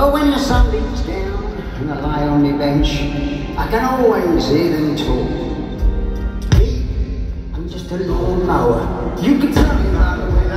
Oh, when the sun beats down and I lie on my bench, I can always hear them talk. Me, I'm just a little. You can tell me by the way.